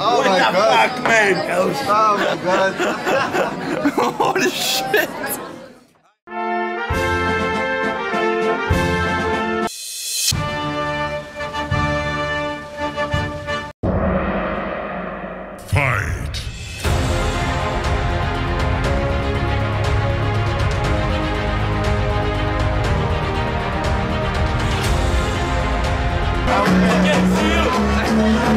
Oh my god. fuck, man? Oh my god. Holy shit! Fight! Against you!